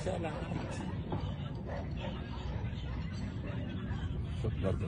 السلام شوف الأرض